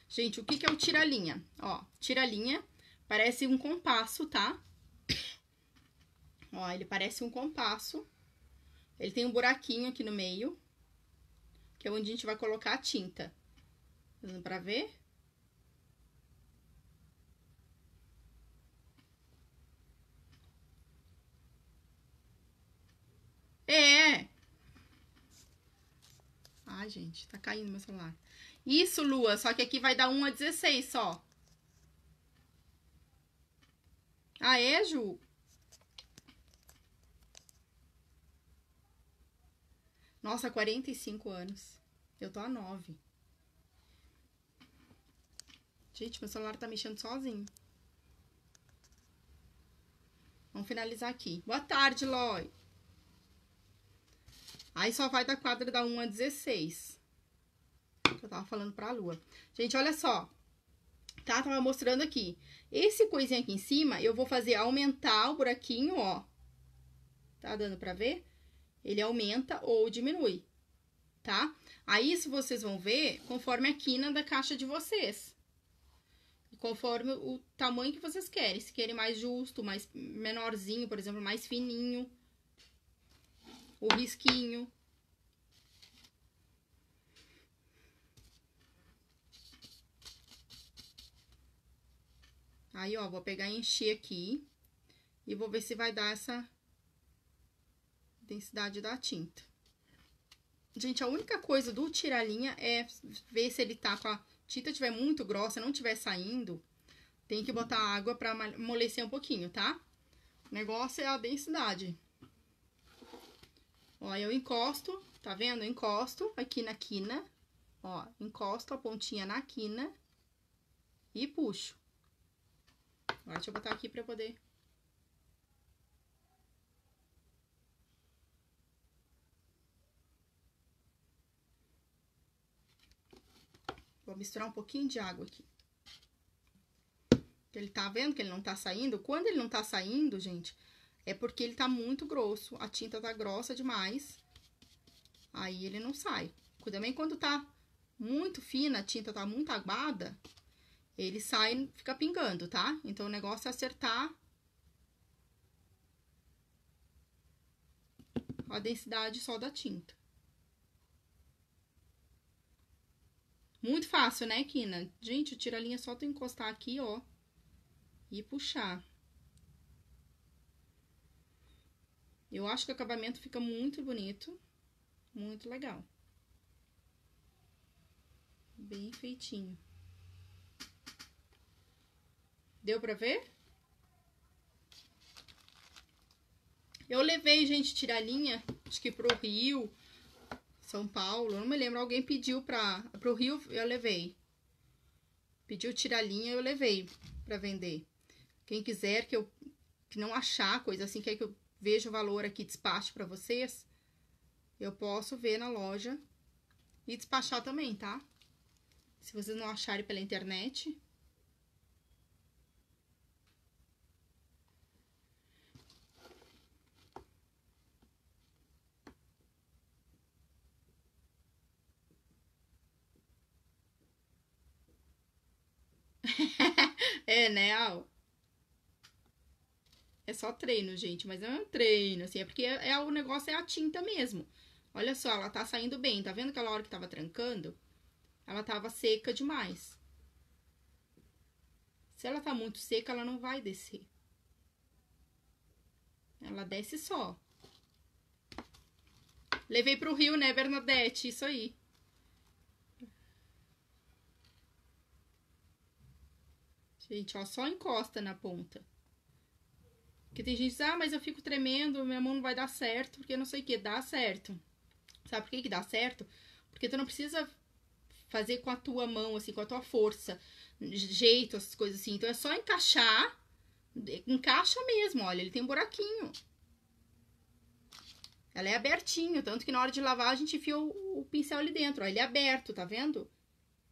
Gente, o que, que é o tira-linha? Ó, tira-linha parece um compasso, tá? Ó, ele parece um compasso. Ele tem um buraquinho aqui no meio, que é onde a gente vai colocar a tinta. Dando pra ver? É. Ai, gente, tá caindo meu celular. Isso, Lua, só que aqui vai dar 1 a 16 só. Ah, é, Ju? Nossa, 45 anos. Eu tô a 9. Gente, meu celular tá mexendo sozinho. Vamos finalizar aqui. Boa tarde, Loi. Aí só vai da quadra da 1 a 16 que eu tava falando pra lua. Gente, olha só. Tá? Tava mostrando aqui. Esse coisinha aqui em cima, eu vou fazer aumentar o buraquinho, ó. Tá dando pra ver? Ele aumenta ou diminui, tá? Aí, isso vocês vão ver conforme a quina da caixa de vocês. Conforme o tamanho que vocês querem. Se querem mais justo, mais menorzinho, por exemplo, mais fininho. O risquinho, Aí, ó, vou pegar e encher aqui. E vou ver se vai dar essa densidade da tinta. Gente, a única coisa do tiralinha é ver se ele tá com a tinta tiver muito grossa, não tiver saindo, tem que botar água pra amolecer um pouquinho, tá? O negócio é a densidade. Ó, eu encosto, tá vendo? Eu encosto aqui na quina, ó, encosto a pontinha na quina e puxo. Agora deixa eu botar aqui pra poder... Vou misturar um pouquinho de água aqui. Ele tá vendo que ele não tá saindo? Quando ele não tá saindo, gente, é porque ele tá muito grosso. A tinta tá grossa demais. Aí ele não sai. Também quando tá muito fina, a tinta tá muito aguada, ele sai, fica pingando, tá? Então, o negócio é acertar a densidade só da tinta. Muito fácil, né, Kina? Gente, o tira-linha é só tu encostar aqui, ó, e puxar. Eu acho que o acabamento fica muito bonito, muito legal. Bem feitinho. Deu pra ver? Eu levei, gente, tiralinha, acho que pro Rio, São Paulo, não me lembro, alguém pediu pra... Pro Rio, eu levei. Pediu tiralinha, eu levei pra vender. Quem quiser que eu que não achar coisa assim, quer que eu veja o valor aqui, despache pra vocês, eu posso ver na loja e despachar também, tá? Se vocês não acharem pela internet, é, né, Al? É só treino, gente, mas não é um treino, assim, é porque é, é, o negócio é a tinta mesmo. Olha só, ela tá saindo bem, tá vendo aquela hora que tava trancando? Ela tava seca demais. Se ela tá muito seca, ela não vai descer. Ela desce só. Levei pro rio, né, Bernadette? Isso aí. Gente, ó, só encosta na ponta. Porque tem gente que diz, ah, mas eu fico tremendo, minha mão não vai dar certo, porque não sei o que, dá certo. Sabe por que, que dá certo? Porque tu não precisa fazer com a tua mão, assim, com a tua força, jeito, essas coisas assim. Então é só encaixar, encaixa mesmo, olha, ele tem um buraquinho. Ela é abertinho, tanto que na hora de lavar a gente enfia o, o pincel ali dentro, ó, ele é aberto, tá vendo?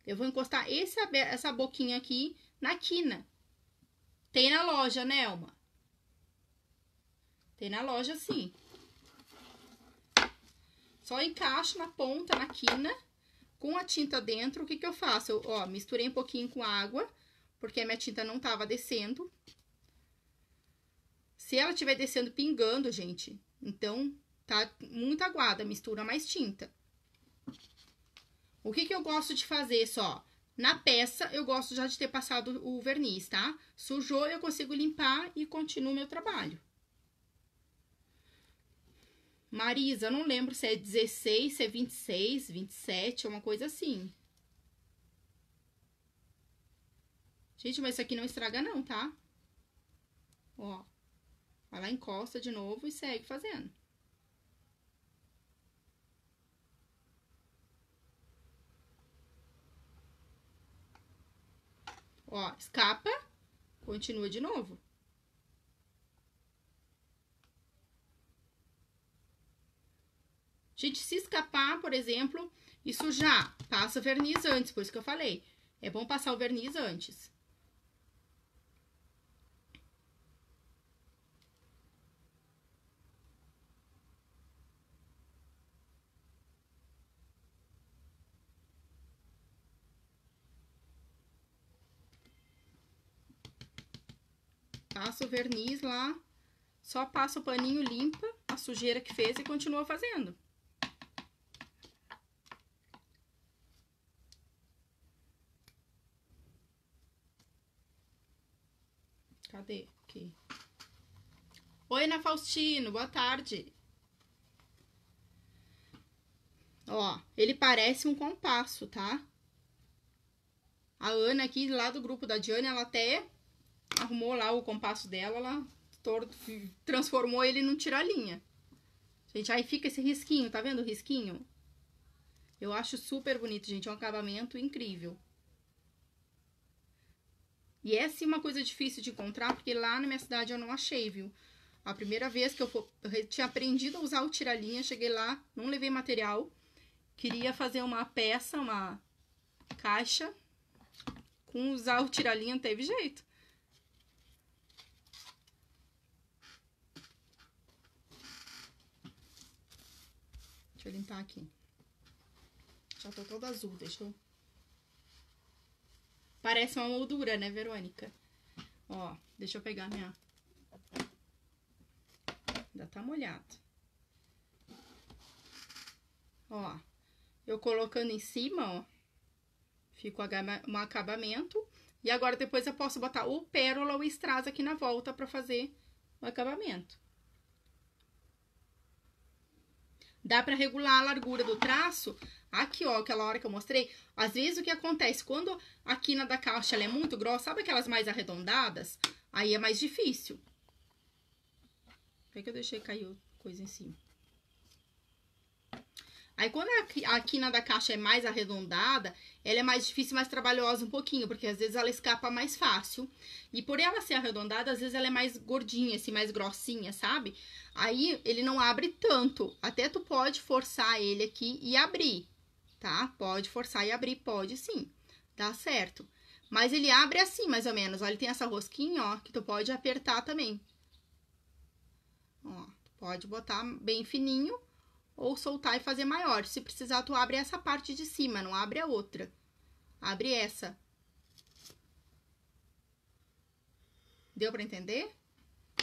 Eu vou encostar esse, essa boquinha aqui na quina. Tem na loja, Nelma? Tem na loja, sim. Só encaixo na ponta, na quina, com a tinta dentro. O que que eu faço? Eu, ó, misturei um pouquinho com água, porque a minha tinta não tava descendo. Se ela estiver descendo pingando, gente, então tá muito aguada, mistura mais tinta. O que que eu gosto de fazer só? Na peça, eu gosto já de ter passado o verniz, tá? Sujou, eu consigo limpar e continuo meu trabalho. Marisa, eu não lembro se é 16, se é 26, 27, uma coisa assim. Gente, mas isso aqui não estraga não, tá? Ó. Vai lá, encosta de novo e segue fazendo. Ó, escapa, continua de novo. Gente, se escapar, por exemplo, e sujar, passa verniz antes, por isso que eu falei. É bom passar o verniz antes. Passa o verniz lá, só passa o paninho, limpa a sujeira que fez e continua fazendo. Cadê? Aqui. Oi, Ana Faustino, boa tarde. Ó, ele parece um compasso, tá? A Ana aqui, lá do grupo da Diane, ela até arrumou lá o compasso dela, ela transformou ele num tira-linha. Gente, aí fica esse risquinho, tá vendo o risquinho? Eu acho super bonito, gente, é um acabamento incrível. E essa é uma coisa difícil de encontrar, porque lá na minha cidade eu não achei, viu? A primeira vez que eu, for, eu tinha aprendido a usar o tira-linha, cheguei lá, não levei material, queria fazer uma peça, uma caixa, com usar o tira-linha não teve jeito. Deixa eu limpar aqui. Já tô toda azul, deixa eu... Parece uma moldura, né, Verônica? Ó, deixa eu pegar minha... Ainda tá molhado. Ó, eu colocando em cima, ó, fica um acabamento. E agora depois eu posso botar o pérola ou o strass aqui na volta pra fazer o acabamento. Dá pra regular a largura do traço Aqui, ó, aquela hora que eu mostrei, às vezes o que acontece, quando a quina da caixa é muito grossa, sabe aquelas mais arredondadas? Aí é mais difícil. Por que eu deixei cair coisa em cima? Aí, quando a quina da caixa é mais arredondada, ela é mais difícil, mais trabalhosa um pouquinho, porque às vezes ela escapa mais fácil. E por ela ser arredondada, às vezes ela é mais gordinha, assim, mais grossinha, sabe? Aí, ele não abre tanto. Até tu pode forçar ele aqui e abrir, tá? Pode forçar e abrir, pode sim, dá certo. Mas ele abre assim, mais ou menos, ó, ele tem essa rosquinha, ó, que tu pode apertar também. Ó, pode botar bem fininho ou soltar e fazer maior. Se precisar, tu abre essa parte de cima, não abre a outra. Abre essa. Deu pra entender?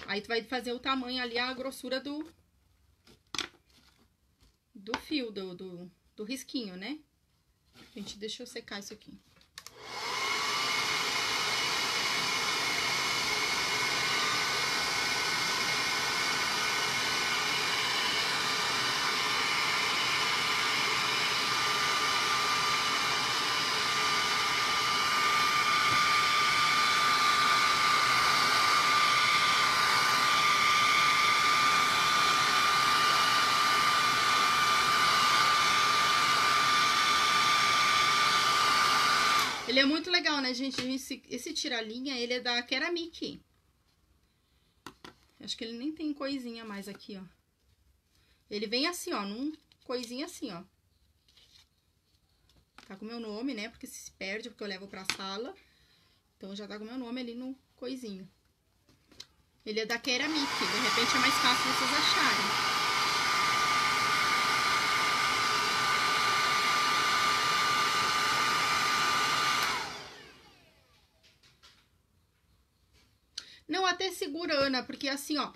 Aí tu vai fazer o tamanho ali, a grossura do... Do fio, do, do, do risquinho, né? Gente, deixa eu secar isso aqui. Ele é muito legal, né, gente? Esse, esse tira-linha, ele é da Keramic. Acho que ele nem tem coisinha mais aqui, ó. Ele vem assim, ó, num coisinha assim, ó. Tá com meu nome, né? Porque se perde, porque eu levo pra sala. Então, já tá com meu nome ali no coisinho. Ele é da Keramic. De repente, é mais fácil vocês acharem. Não, segura, Ana, porque assim, ó,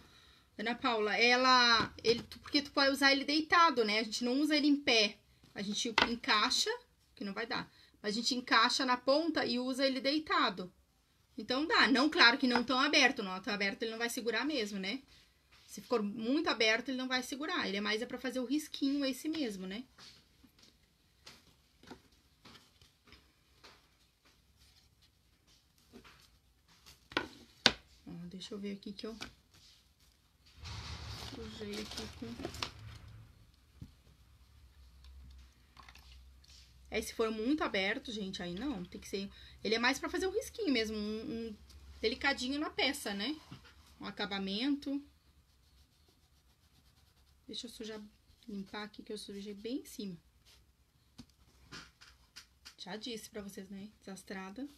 Ana Paula, ela, ele, porque tu pode usar ele deitado, né? A gente não usa ele em pé. A gente encaixa, que não vai dar. A gente encaixa na ponta e usa ele deitado. Então dá. Não, claro que não tão aberto, não. Tão aberto ele não vai segurar mesmo, né? Se for muito aberto, ele não vai segurar. Ele é mais é pra fazer o risquinho esse mesmo, né? Deixa eu ver aqui que eu sujei aqui com... É, se for muito aberto, gente, aí não, tem que ser... Ele é mais pra fazer um risquinho mesmo, um, um delicadinho na peça, né? Um acabamento. Deixa eu sujar, limpar aqui, que eu sujei bem em cima. Já disse pra vocês, né? Desastrada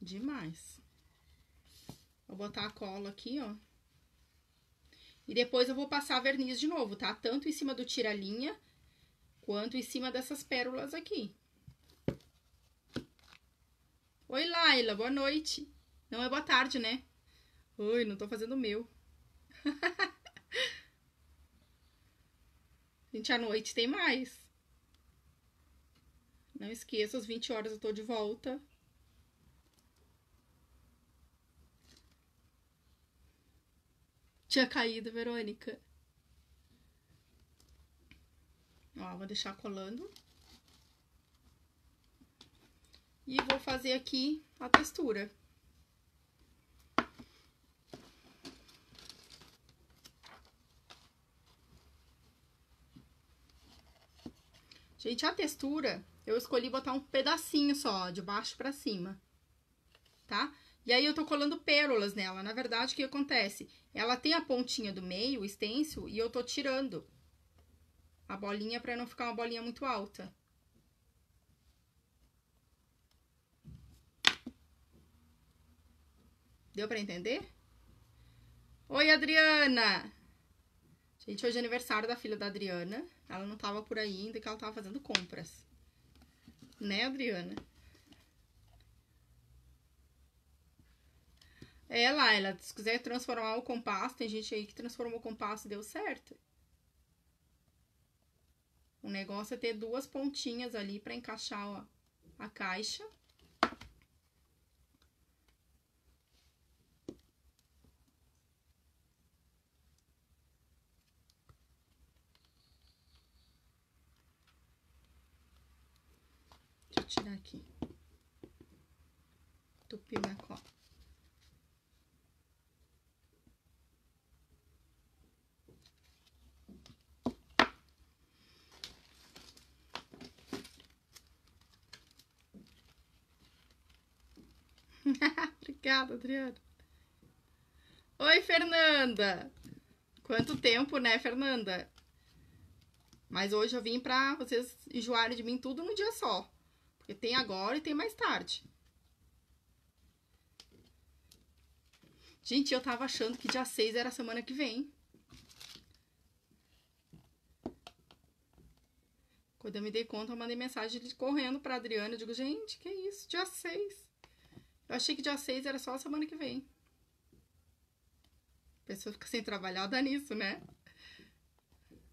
demais. Vou botar a cola aqui, ó. E depois eu vou passar verniz de novo, tá? Tanto em cima do tira-linha, quanto em cima dessas pérolas aqui. Oi, Laila, boa noite. Não é boa tarde, né? Oi, não tô fazendo o meu. Gente, à noite tem mais. Não esqueça, às 20 horas eu tô de volta. Tinha caído, Verônica. Ó, vou deixar colando. E vou fazer aqui a textura. Gente, a textura, eu escolhi botar um pedacinho só, de baixo pra cima, tá? E aí eu tô colando pérolas nela. Na verdade, o que acontece? Ela tem a pontinha do meio, o extenso, e eu tô tirando a bolinha pra não ficar uma bolinha muito alta. Deu pra entender? Oi, Adriana! Gente, hoje é aniversário da filha da Adriana. Ela não tava por aí ainda, que ela tava fazendo compras. Né, Adriana? É, Laila, se quiser transformar o compasso, tem gente aí que transformou o compasso e deu certo. O negócio é ter duas pontinhas ali para encaixar ó, a caixa. Deixa eu tirar aqui. Tupi minha cola. Obrigada, Adriana. Oi, Fernanda. Quanto tempo, né, Fernanda? Mas hoje eu vim pra vocês enjoarem de mim tudo num dia só. Porque tem agora e tem mais tarde. Gente, eu tava achando que dia 6 era semana que vem. Quando eu me dei conta, eu mandei mensagem correndo pra Adriana. Eu digo, gente, que isso? Dia 6. Eu achei que dia 6 era só a semana que vem. A pessoa fica sem trabalhar, dá nisso, né?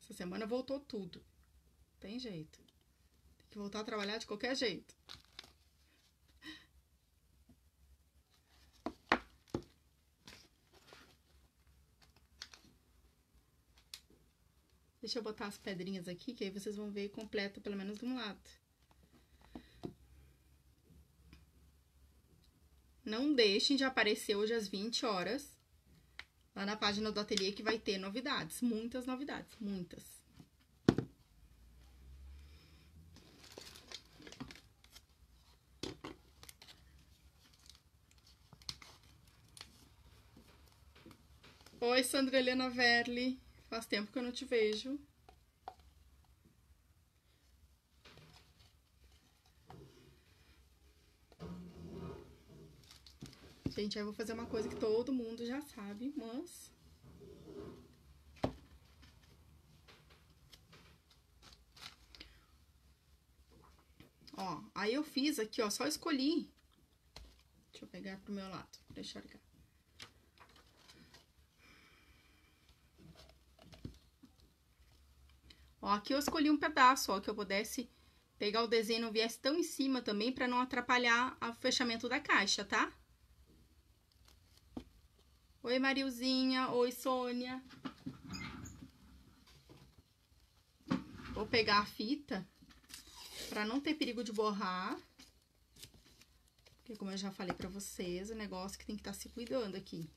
Essa semana voltou tudo. Tem jeito. Tem que voltar a trabalhar de qualquer jeito. Deixa eu botar as pedrinhas aqui, que aí vocês vão ver completo pelo menos de um lado. Não deixem de aparecer hoje às 20 horas lá na página do ateliê que vai ter novidades, muitas novidades, muitas. Oi, Sandra Helena Verli. Faz tempo que eu não te vejo. Gente, aí eu vou fazer uma coisa que todo mundo já sabe, mas... Ó, aí eu fiz aqui, ó, só escolhi. Deixa eu pegar pro meu lado, pra enxergar. Ó, aqui eu escolhi um pedaço, ó, que eu pudesse pegar o desenho não viesse tão em cima também, pra não atrapalhar o fechamento da caixa, tá? Oi, Marilzinha. Oi, Sônia. Vou pegar a fita pra não ter perigo de borrar. Porque, como eu já falei pra vocês, o negócio que tem que estar tá se cuidando aqui.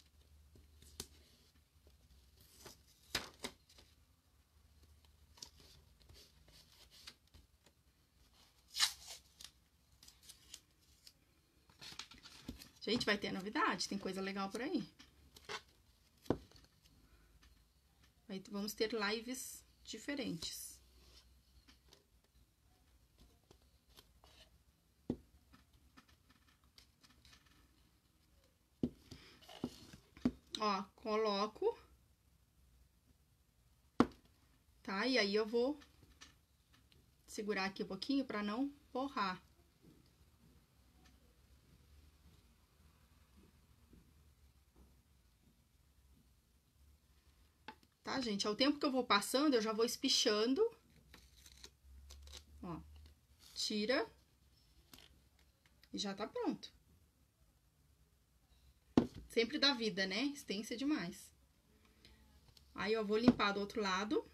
Gente, vai ter novidade, tem coisa legal por aí. Aí vamos ter lives diferentes. Ó, coloco. Tá? E aí eu vou segurar aqui um pouquinho pra não borrar. Tá, gente? Ao tempo que eu vou passando, eu já vou espichando. Ó, tira. E já tá pronto. Sempre dá vida, né? Extensa demais. Aí, eu vou limpar do outro lado.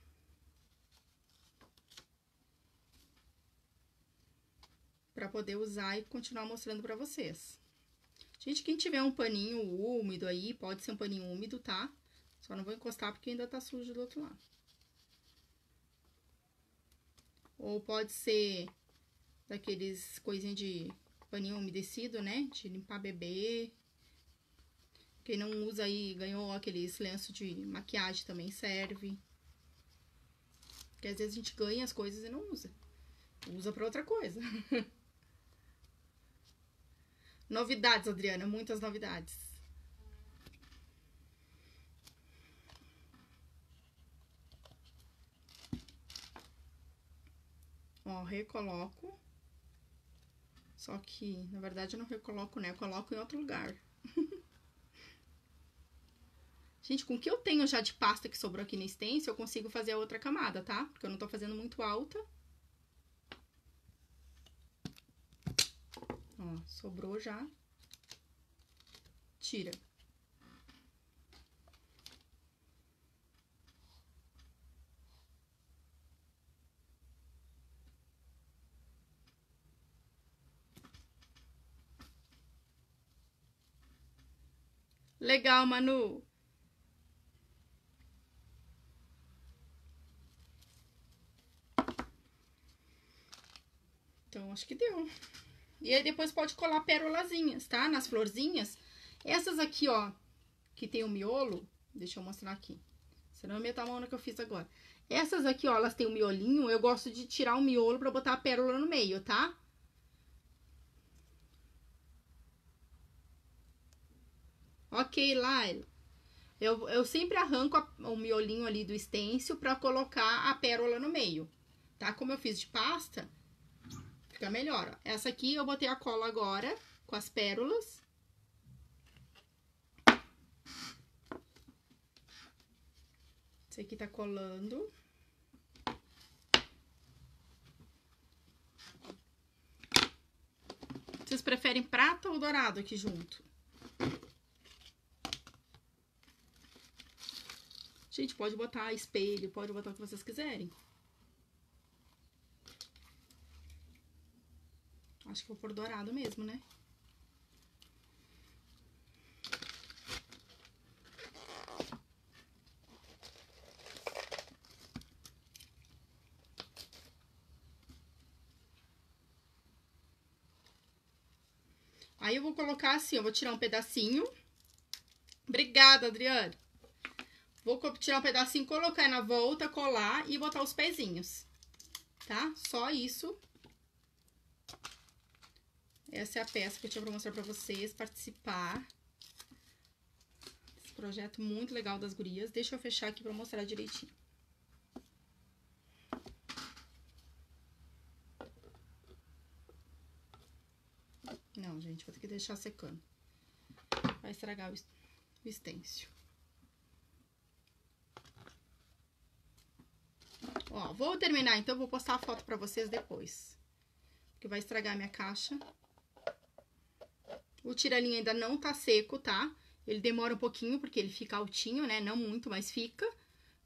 Pra poder usar e continuar mostrando pra vocês. Gente, quem tiver um paninho úmido aí, pode ser um paninho úmido, tá? Só não vou encostar porque ainda tá sujo do outro lado. Ou pode ser daqueles coisinhas de paninho umedecido, né? De limpar bebê. Quem não usa aí, ganhou aqueles lenço de maquiagem também serve. Porque às vezes a gente ganha as coisas e não usa. Usa pra outra coisa. novidades, Adriana, muitas novidades. Ó, recoloco. Só que, na verdade, eu não recoloco, né? Eu coloco em outro lugar. Gente, com o que eu tenho já de pasta que sobrou aqui no stencil, eu consigo fazer a outra camada, tá? Porque eu não tô fazendo muito alta. Ó, sobrou já. Tira. Legal, Manu. Então, acho que deu. E aí, depois pode colar pérolazinhas, tá? Nas florzinhas. Essas aqui, ó, que tem o miolo, deixa eu mostrar aqui. Senão eu meto a mão no que eu fiz agora. Essas aqui, ó, elas têm o miolinho, eu gosto de tirar o miolo pra botar a pérola no meio, tá? Ok, Laila. Eu, eu sempre arranco a, o miolinho ali do stencil pra colocar a pérola no meio, tá? Como eu fiz de pasta, fica melhor, ó. Essa aqui eu botei a cola agora, com as pérolas. Esse aqui tá colando. Vocês preferem prata ou dourado aqui junto? Gente, pode botar espelho, pode botar o que vocês quiserem. Acho que vou pôr dourado mesmo, né? Aí, eu vou colocar assim, eu vou tirar um pedacinho. Obrigada, Adriane. Vou tirar um pedacinho, colocar na volta, colar e botar os pezinhos, tá? Só isso. Essa é a peça que eu tinha pra mostrar pra vocês, participar. Esse projeto muito legal das gurias. Deixa eu fechar aqui pra mostrar direitinho. Não, gente, vou ter que deixar secando. Vai estragar o, o estêncil. Ó, vou terminar, então, vou postar a foto pra vocês depois. Porque vai estragar minha caixa. O tiralinho ainda não tá seco, tá? Ele demora um pouquinho, porque ele fica altinho, né? Não muito, mas fica.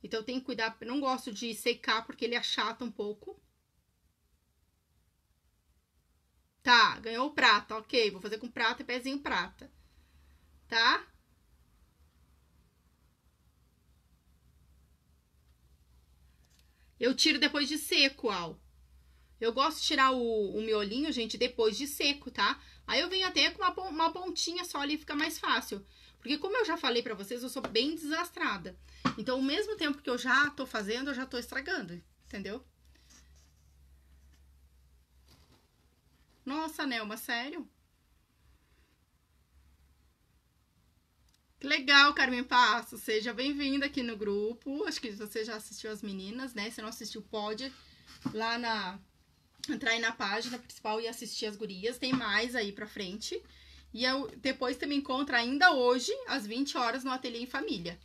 Então, tem que cuidar, não gosto de secar, porque ele achata um pouco. Tá, ganhou o prata, ok. Vou fazer com prata e pezinho prata. Tá? Eu tiro depois de seco, Al. Eu gosto de tirar o, o miolinho, gente, depois de seco, tá? Aí eu venho até com uma, uma pontinha só ali, fica mais fácil. Porque como eu já falei pra vocês, eu sou bem desastrada. Então, ao mesmo tempo que eu já tô fazendo, eu já tô estragando, entendeu? Nossa, Nelma, sério? Que legal, Carmen Passo. Seja bem-vinda aqui no grupo. Acho que você já assistiu as meninas, né? Se não assistiu, pode lá na entrar aí na página principal e assistir as gurias. Tem mais aí pra frente. E eu, depois também encontra ainda hoje, às 20 horas, no Ateliê em Família.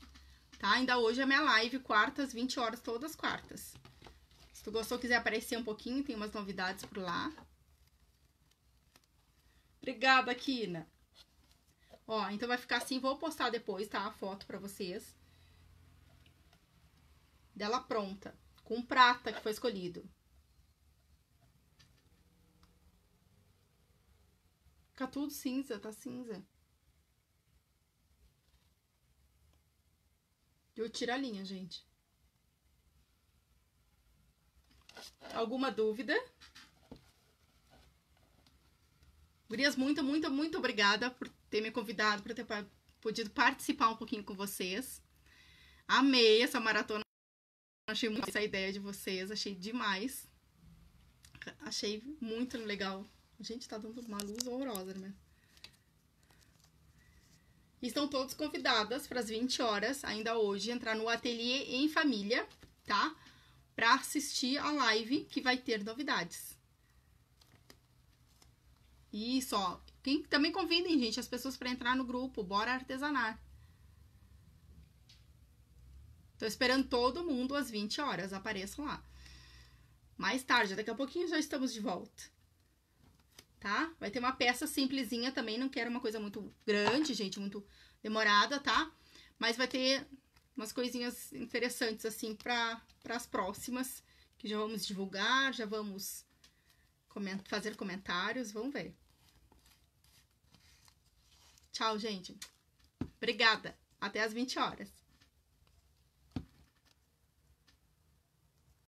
Tá? Ainda hoje é minha live, quartas, 20 horas, todas quartas. Se tu gostou, quiser aparecer um pouquinho, tem umas novidades por lá. Obrigada, Kina. Ó, então vai ficar assim, vou postar depois, tá? A foto pra vocês. Dela pronta, com prata que foi escolhido. Fica tudo cinza, tá cinza. Eu tiro a linha, gente. Alguma dúvida? Gurias, muito, muito, muito obrigada por ter me convidado, por ter podido participar um pouquinho com vocês. Amei essa maratona. Achei muito essa ideia de vocês, achei demais. Achei muito legal. A gente tá dando uma luz horrorosa, né? Estão todos convidadas para as 20 horas, ainda hoje, entrar no ateliê em família, tá? Para assistir a live que vai ter novidades. Isso, ó. Também convidem, gente, as pessoas para entrar no grupo. Bora artesanar. Tô esperando todo mundo às 20 horas. Apareçam lá. Mais tarde, daqui a pouquinho já estamos de volta. Tá? Vai ter uma peça simplesinha também. Não quero uma coisa muito grande, gente. Muito demorada, tá? Mas vai ter umas coisinhas interessantes, assim, para as próximas. Que já vamos divulgar, já vamos fazer comentários. Vamos ver. Tchau, gente. Obrigada. Até às 20 horas.